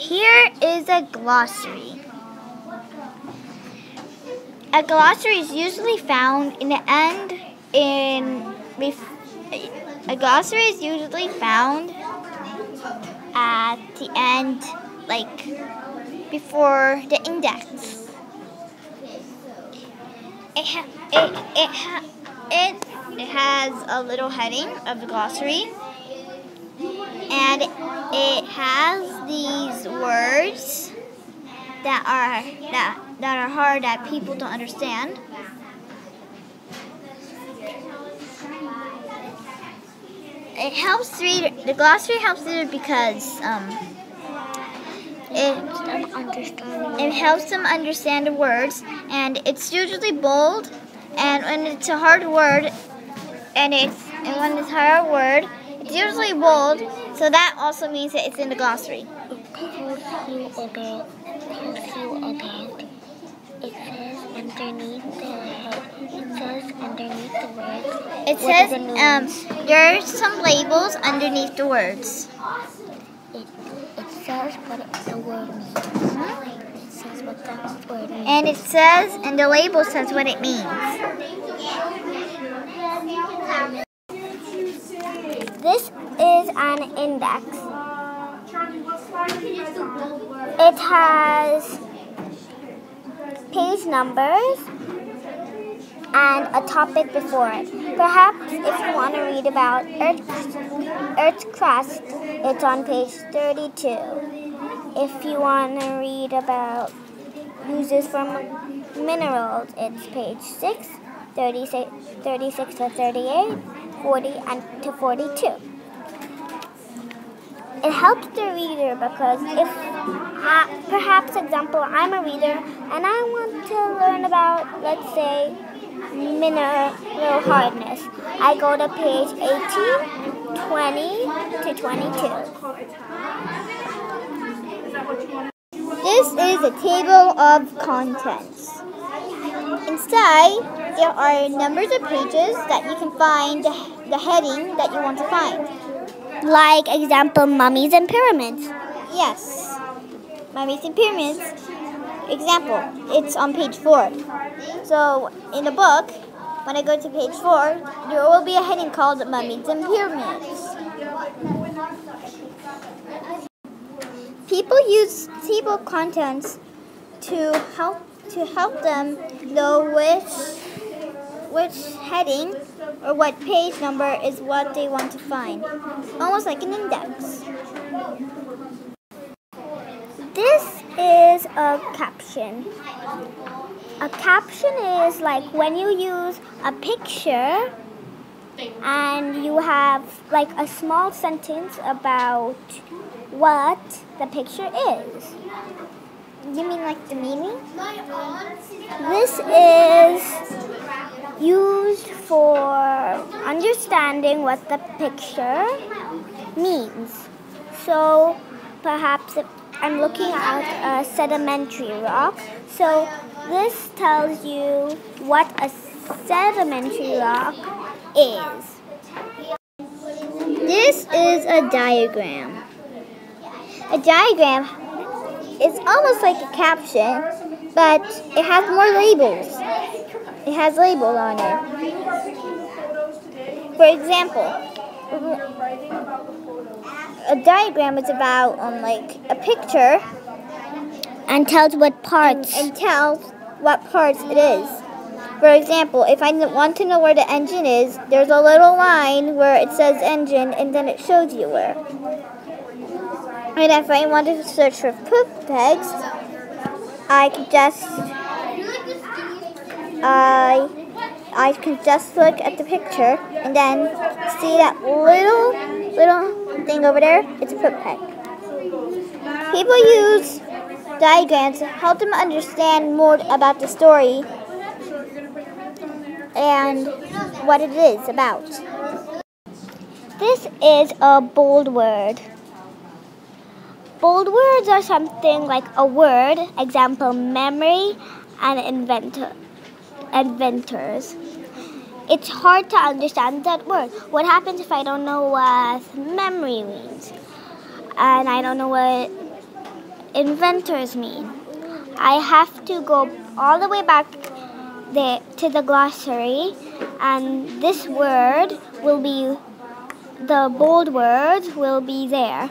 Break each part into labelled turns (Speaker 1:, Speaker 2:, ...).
Speaker 1: Here is a glossary. A glossary is usually found in the end in a glossary is usually found at the end like before the index. It ha- it it ha- it it has a little heading of the glossary and it has these words that are that that are hard that people don't understand. It helps read the glossary helps reader because um, it it helps them understand the words. And it's usually bold. And when it's a hard word and it's and when it's a hard word it's usually bold so that also means that it's in the glossary.
Speaker 2: It says underneath the. It says underneath the words.
Speaker 1: It says it um, there are some labels underneath the words.
Speaker 2: It, it says what the word means. Mm-hmm. It says what the word means.
Speaker 1: And it says, and the label says what it means.
Speaker 2: This is an index. It has page numbers and a topic before it. Perhaps if you want to read about Earth's, Earth's crust, it's on page 32. If you want to read about uses for minerals, it's page 6, 36, 36 to 38, 40, and to 42 it helps the reader because if uh, perhaps example I'm a reader and I want to learn about let's say mineral hardness. I go to page 18 20 to
Speaker 1: 22 this is a table of contents. Inside there are numbers of pages that you can find the heading that you want to find
Speaker 2: like example mummies and pyramids.
Speaker 1: Yes. Mummies and pyramids. Example, it's on page 4. So in the book, when I go to page 4, there will be a heading called Mummies and Pyramids. People use table contents to help to help them know which which heading or what page number is what they want to find, almost like an index.
Speaker 2: This is a caption. A caption is like when you use a picture and you have like a small sentence about what the picture is.
Speaker 1: You mean like the meaning?
Speaker 2: This is used for understanding what the picture means. So perhaps if I'm looking at a sedimentary rock, so this tells you what a sedimentary rock is.
Speaker 1: This is a diagram. A diagram is almost like a caption, but it has more labels. It has labels on it. For example, a diagram is about um, like a picture
Speaker 2: and tells what parts
Speaker 1: and, and tells what parts it is. For example, if I want to know where the engine is, there's a little line where it says engine and then it shows you where. And if I want to search for poop bags, I can just I I can just look at the picture and then see that little little thing over there. It's a poop. People use diagrams to help them understand more about the story and what it is about.
Speaker 2: This is a bold word. Bold words are something like a word, example, memory and inventor inventors. It's hard to understand that word. What happens if I don't know what memory means? And I don't know what inventors mean. I have to go all the way back there to the glossary, and this word will be the bold words will be there.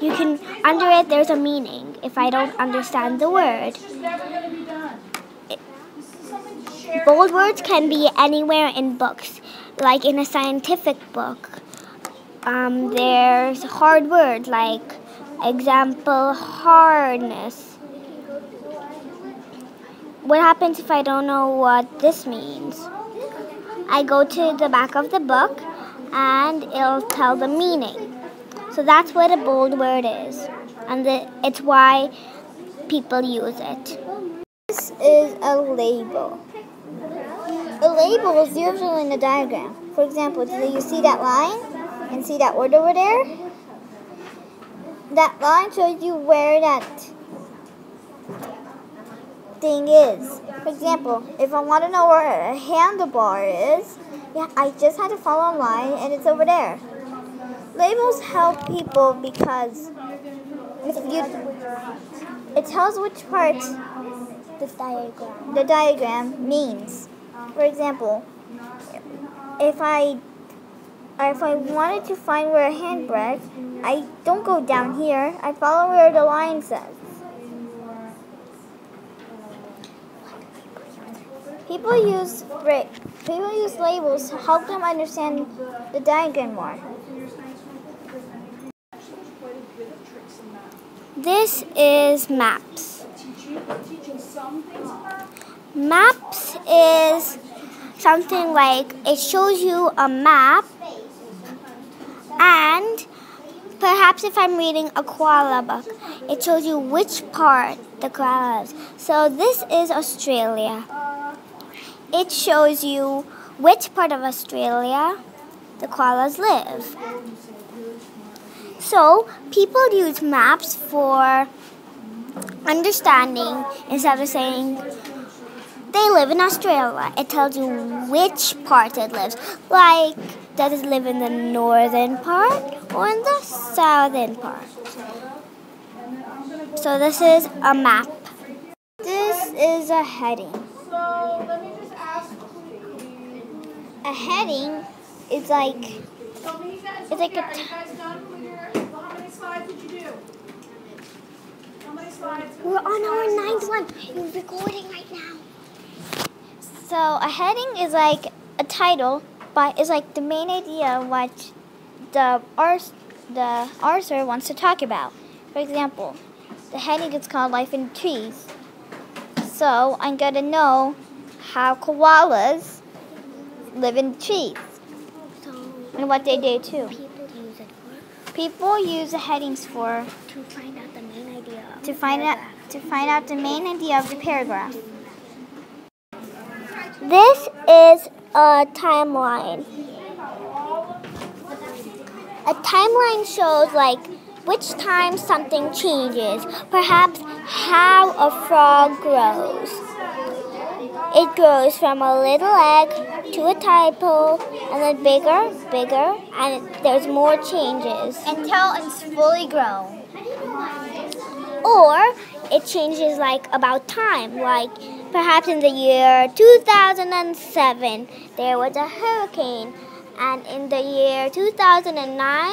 Speaker 2: You can under it there's a meaning if I don't understand the word. Bold words can be anywhere in books, like in a scientific book. Um, there's hard words like example hardness. What happens if I don't know what this means? I go to the back of the book and it'll tell the meaning. So that's what a bold word is, and the, it's why people use it.
Speaker 1: This is a label. A label is usually in a diagram. For example, do you see that line and see that word over there? That line shows you where that thing is. For example, if I want to know where a handlebar is, yeah, I just had to follow a line and it's over there. Labels help people because you, it tells which part
Speaker 2: The diagram.
Speaker 1: the diagram means. For example, if I if I wanted to find where a handbreadth, I don't go down here. I follow where the line says. People use people use labels to help them understand the diagram more.
Speaker 2: This is maps. Maps is something like it shows you a map and perhaps if I'm reading a koala book, it shows you which part the koala is. So this is Australia. It shows you which part of Australia the koalas live. So people use maps for understanding instead of saying they live in Australia. It tells you which part it lives. Like, does it live in the northern part or in the southern part? So this is a map.
Speaker 1: This is a heading. A heading is like it's like a
Speaker 2: We're on our ninth one. You're recording right now.
Speaker 1: So a heading is like a title, but it's like the main idea what the ars- the author wants to talk about. For example, the heading is called Life in Trees. So I'm gonna know how koalas live in trees and what they do too.
Speaker 2: people use it for
Speaker 1: People use the headings for
Speaker 2: to find out the main idea. Of
Speaker 1: to find out to find out the main idea of the paragraph.
Speaker 2: This is a timeline. A timeline shows like which time something changes, perhaps how a frog grows. It grows from a little egg to a tadpole, and then bigger, bigger, and there's more changes.
Speaker 1: Until it's fully grown.
Speaker 2: Or it changes like about time, like perhaps in the year 2007 there was a hurricane, and in the year 2009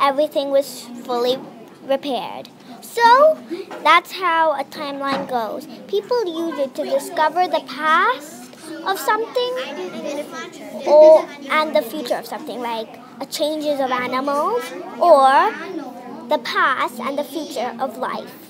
Speaker 2: everything was fully repaired. So that's how a timeline goes. People use it to discover the past of something or and the future of something like a changes of animals or the past and the future of life.